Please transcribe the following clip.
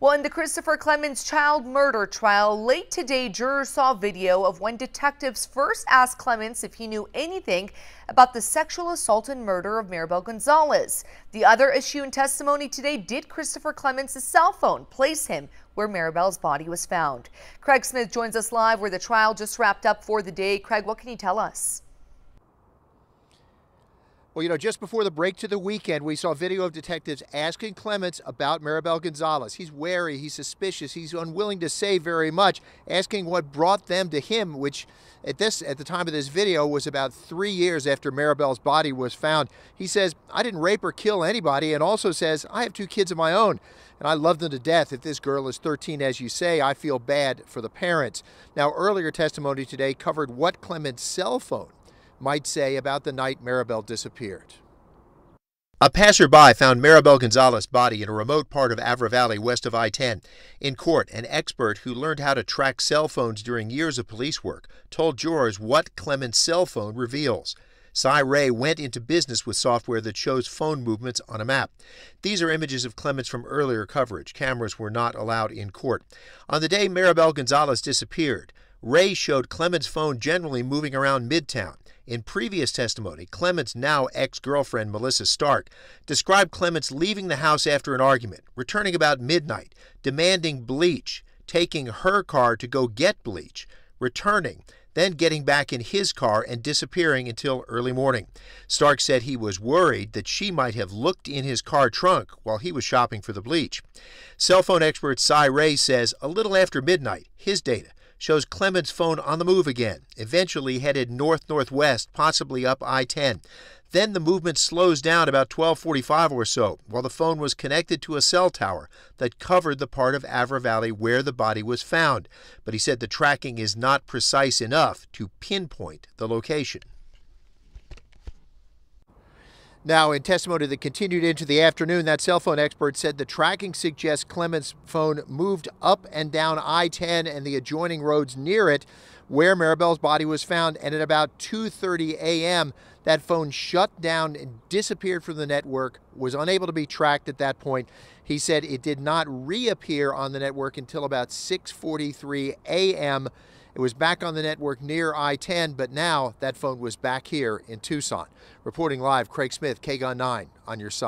Well, in the Christopher Clements child murder trial, late today, jurors saw video of when detectives first asked Clements if he knew anything about the sexual assault and murder of Maribel Gonzalez. The other issue in testimony today did Christopher Clements' cell phone place him where Maribel's body was found. Craig Smith joins us live where the trial just wrapped up for the day. Craig, what can you tell us? Well, you know, just before the break to the weekend, we saw video of detectives asking Clements about Maribel Gonzalez. He's wary, he's suspicious, he's unwilling to say very much, asking what brought them to him, which at this at the time of this video was about three years after Maribel's body was found. He says, I didn't rape or kill anybody, and also says, I have two kids of my own, and I love them to death. If this girl is 13, as you say, I feel bad for the parents. Now, earlier testimony today covered what Clements' cell phone might say about the night Maribel disappeared. A passerby found Maribel Gonzalez's body in a remote part of Avra Valley west of I 10. In court, an expert who learned how to track cell phones during years of police work told jurors what Clements' cell phone reveals. Sy Ray went into business with software that shows phone movements on a map. These are images of Clements from earlier coverage. Cameras were not allowed in court. On the day Maribel Gonzalez disappeared, Ray showed Clements' phone generally moving around Midtown. In previous testimony, Clements' now ex girlfriend Melissa Stark described Clements' leaving the house after an argument, returning about midnight, demanding bleach, taking her car to go get bleach, returning, then getting back in his car and disappearing until early morning. Stark said he was worried that she might have looked in his car trunk while he was shopping for the bleach. Cell phone expert Sy Ray says a little after midnight, his data shows Clements' phone on the move again, eventually headed north northwest, possibly up I 10. Then the movement slows down about 1245 or so, while the phone was connected to a cell tower that covered the part of Avra Valley where the body was found. But he said the tracking is not precise enough to pinpoint the location. Now, in testimony that continued into the afternoon, that cell phone expert said the tracking suggests Clements' phone moved up and down I 10 and the adjoining roads near it where Maribel's body was found. And at about 2:30 a.m., that phone shut down and disappeared from the network, was unable to be tracked at that point. He said it did not reappear on the network until about 6:43 a.m. It was back on the network near I 10, but now that phone was back here in Tucson. Reporting live, Craig Smith, KGUN 9 on your side.